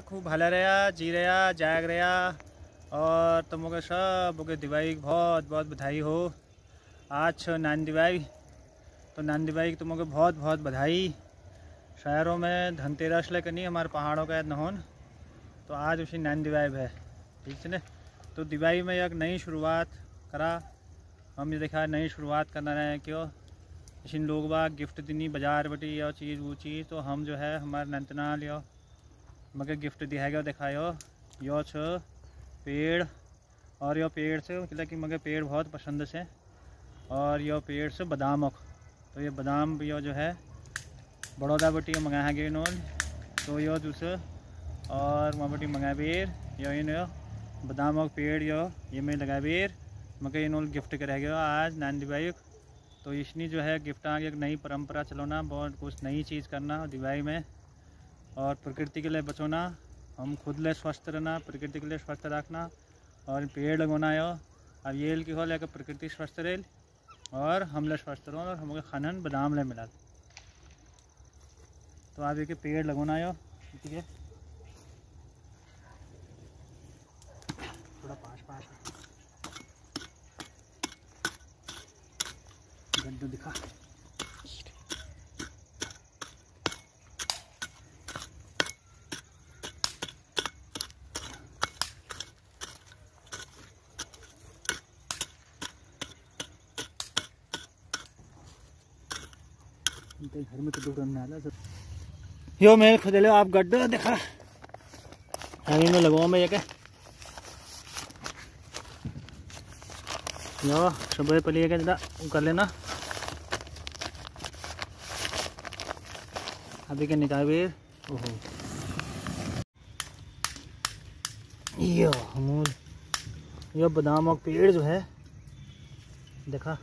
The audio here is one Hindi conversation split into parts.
खूब भले रहा, जी रहा, जाग रहा, और तुमको सब के दिवाली की बहुत बहुत बधाई हो। आज नान दिवाली तो नान दिवाली की तुमको बहुत बहुत बधाई। शहरों में धनतेरस लेकर नहीं हमारे पहाड़ों का नहोन। तो आज उसी नान दिवाली है, ठीक है ना? तो दिवाली में एक नई शुरुआत करा। हम ये देखा, नई शुरुआत करना रहे क्यों? इन लोग बाग गिफ्ट दिनी, बाज़ार बटी या चीज़, वो चीज़ तो हम जो है, हमारे नंतना लियो मगर गिफ्ट दिया गया दिखायो। यो छ, पेड़, और यो पेड़ से मतलब कि मगर पेड़ बहुत पसंद से और यो पेड़ से बादाम तो ये बादाम यो जो है, बड़ौदा बटी मंगाया गया इन्होंने। तो यो दूसरे और वहाँ बटी मंगा बेर, यो इन यो बादाम पेड़ यो, ये मैं लगा बेर। मगर इन्होंने गिफ्ट कर गया आज, नान दिवाली तो इसनी जो है, गिफ्ट आगे एक नई परंपरा चलाना, बहुत कुछ नई चीज़ करना दिवाली में। और प्रकृति के लिए बचोना, हम खुद ले स्वस्थ रहना, प्रकृति के लिए स्वस्थ रखना, और पेड़ लगाना हो अब ये की हो लेकर प्रकृति स्वस्थ रहे और हम ले स्वस्थ रहो, और हमें खानन, बादाम ले मिला तो आप एक पेड़ लगाना हो ठीक है? थोड़ा पास पास। गड्ढा दिखा। घर में तो दूर यो मैं खुद ले आप गड्ढा देखा। अभी में लगाओ मैं ये क्या यो सुबह पलिए के जरा कर लेना। अभी के निकाल भी। ओहो। यो, अमूल। यो बादाम का पेड़ जो है, देखा।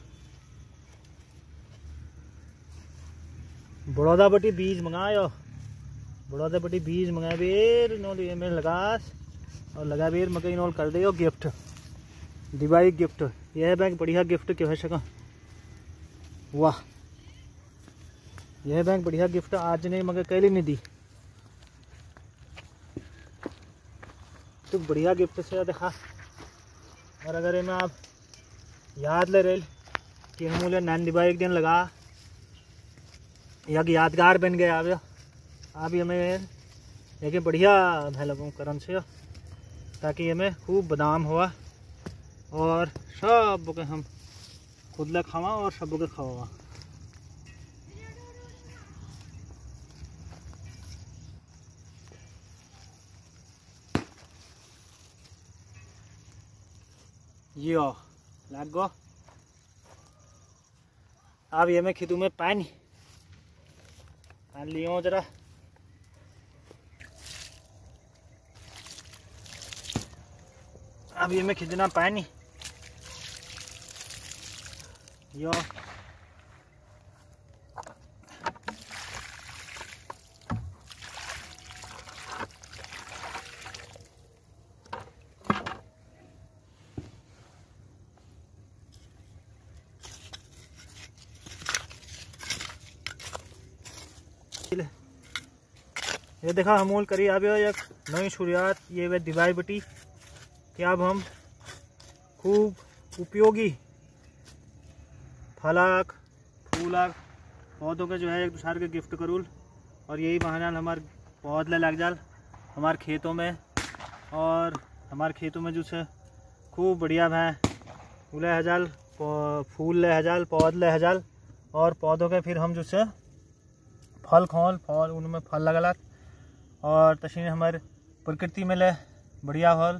बड़ौदा बटी बीज मंगायो। बड़ौदा बटी बीज मंगाए बेर इन्होंने ये में लगास। और लगा, बेर मकई इन्होंने कर दियो गिफ्ट। दिवाली गिफ्ट। यह बैंक बढ़िया गिफ्ट क्यों है सका वाह। यह बैंक बढ़िया गिफ्ट आज नहीं, मगर कैली नहीं दी। तो बढ़िया गिफ्ट से देखा। और अगर इनमें आप याद ले रहे कि हम नैन दिवाली एक दिन लगा एक यादगार बन गया अब अभी हमें एक बढ़िया भैलगों करन से ताकि हमें खूब बादाम हुआ और सब के हम खुद ले खावा और सब के खावा। यो लाग गो। अब ये मैं खेतों में पानी लियो जरा। अब ये में खींचना पानी यो ये देखा हमूल करी, अब एक नई शुरुआत, ये वे दिवाई बटी, कि अब हम खूब उपयोगी फलाक, फूलाक पौधों के जो है एक दूसरे के गिफ्ट करूल, और यही बहाना हमारे पौधे लग जाल, हमारे खेतों में, और हमारे खेतों में जो है खूब बढ़िया भैं, फूले हजाल फूल ले हजाल पौध ले हजाल और पौधों के फिर हम जो है फल खोल, फल उनमें फल लगा और तशी हमारे प्रकृति में ले, बढ़िया हॉल।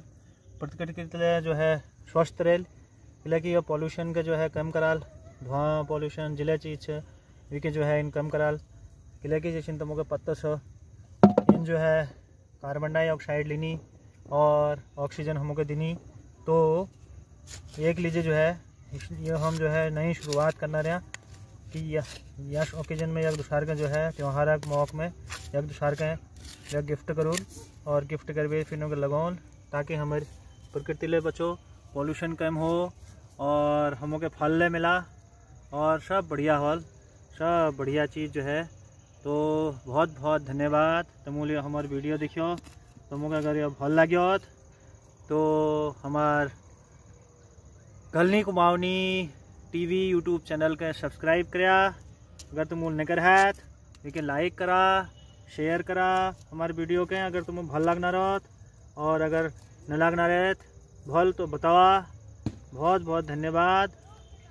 प्रकृति जो है स्वस्थ रेल इसलिए कि पॉल्यूशन के जो है कम कराल। धुआँ पॉल्यूशन ज़िले चीज़ है के जो है इन कम कराल। किले की जैसे तमो के पत्ता से। इन जो है कार्बन डाइऑक्साइड लेनी और ऑक्सीजन हमों के देनी। तो एक लीजिए जो है, ये हम जो है नई शुरुआत करना रहा कि यश ओकेजन में एक दूसरे के जो है त्यौहार मौक में एक दूसरे के या गिफ्ट करो और गिफ्ट कर फिर लगाओ ताकि हमारी प्रकृति ले बचो, पॉल्यूशन कम हो, और हमों के फल ले मिला, और सब बढ़िया हॉल, सब बढ़िया चीज़ जो है। तो बहुत बहुत धन्यवाद। तमूल हमारे वीडियो देखियो। तुमको अगर ये भल लगे तो हमार गलनी कुमावनी टीवी यूट्यूब चैनल के सब्सक्राइब करा अगर तुम नहीं कर है लेकिन लाइक करा। शेयर करा हमारे वीडियो के, अगर तुम्हें भल लगना रहत, और अगर न लगना रहत, भल तो बतावा। बहुत बहुत धन्यवाद।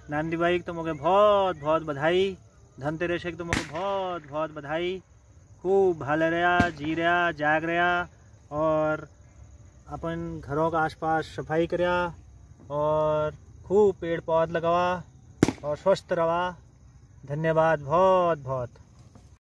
नांदी को तुमको बहुत बहुत बधाई। धनतेरस के तुमको बहुत बहुत बधाई। खूब भाले रहा, जी रहा, जाग रहा, और अपन घरों का आसपास सफ़ाई करा, और खूब पेड़ पौध लगावा, और स्वस्थ रहा धन्यवाद, बहुत बहुत।